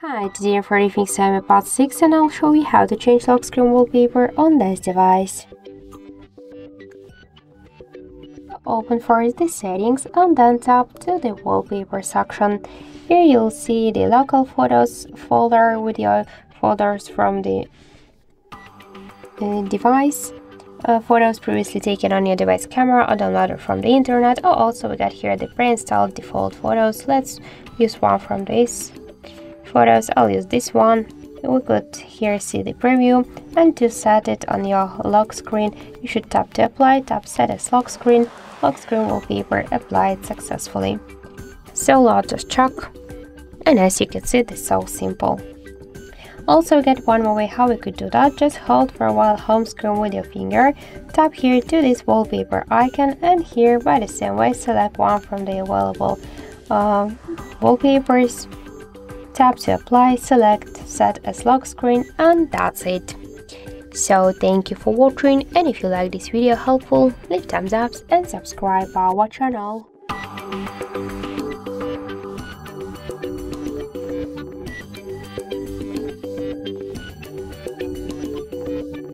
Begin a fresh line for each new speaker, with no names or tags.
Hi, today I'm for Xiaomi Pad 6 and I'll show you how to change lock screen wallpaper on this device. Open first the settings and then tap to the wallpaper section. Here you'll see the local photos folder with your folders from the uh, device. Uh, photos previously taken on your device camera or downloaded from the internet or also we got here the pre-installed default photos let's use one from this photos. I'll use this one. We could here see the preview. And to set it on your lock screen you should tap to apply. Tap set as lock screen. Lock screen wallpaper applied successfully. So let's just check and as you can see is so simple. Also get one more way how we could do that, just hold for a while home screen with your finger, tap here to this wallpaper icon and here by the same way select one from the available uh, wallpapers, tap to apply, select set as lock screen and that's it. So thank you for watching and if you like this video helpful, leave thumbs up and subscribe our channel.